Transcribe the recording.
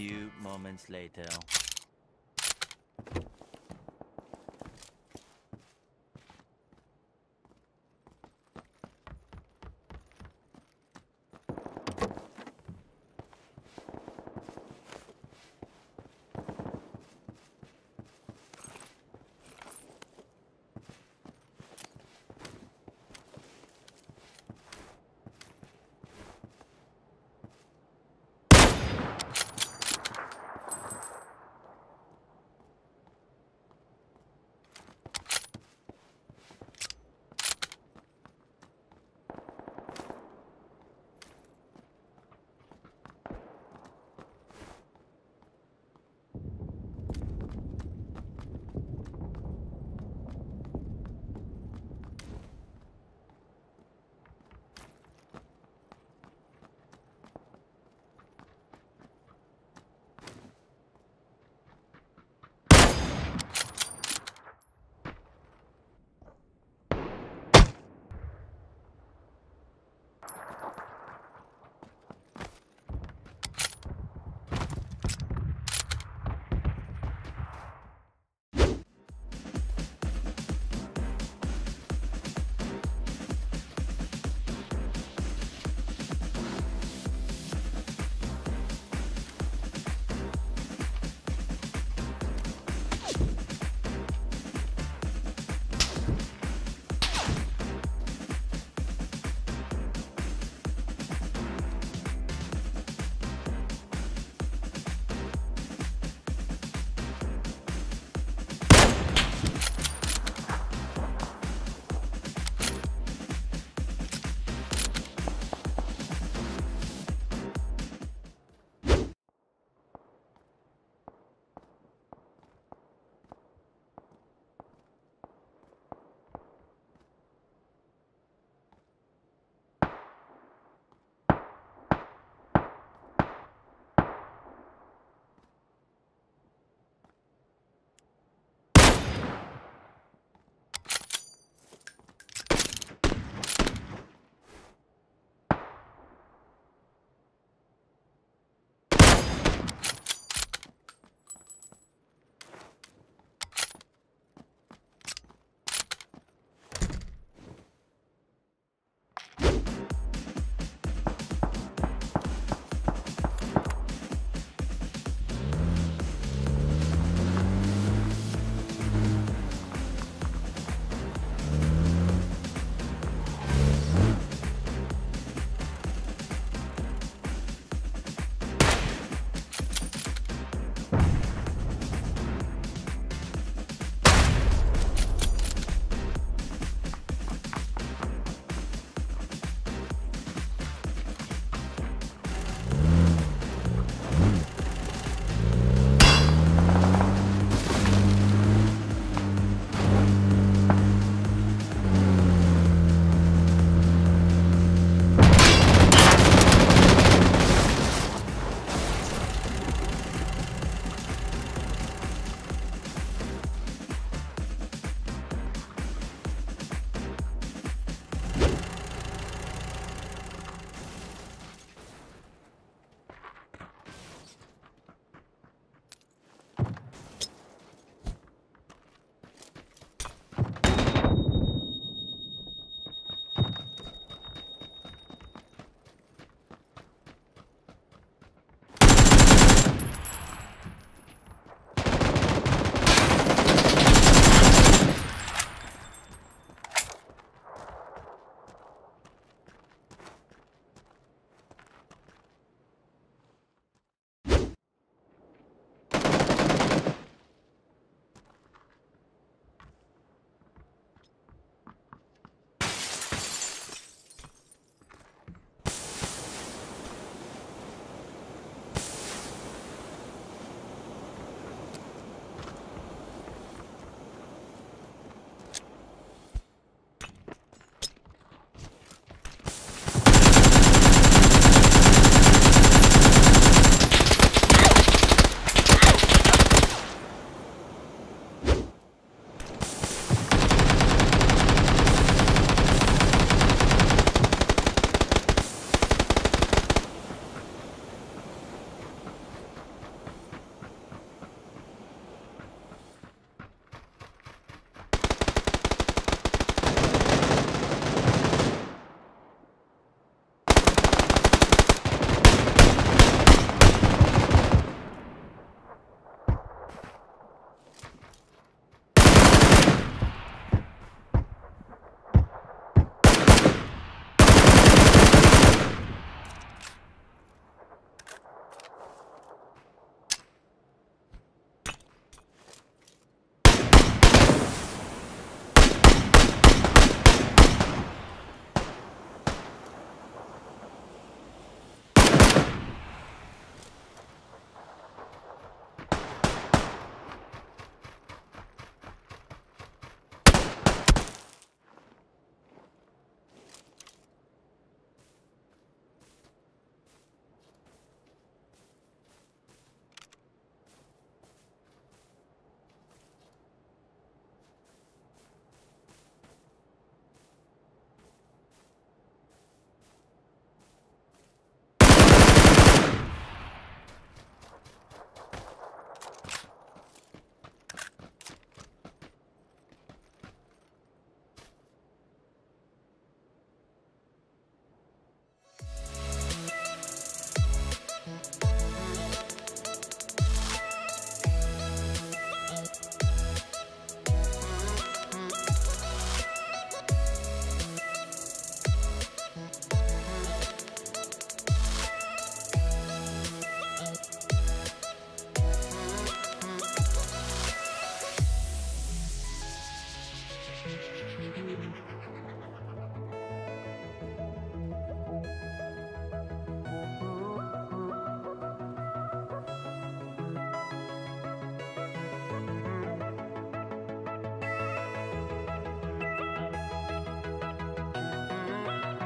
A few moments later.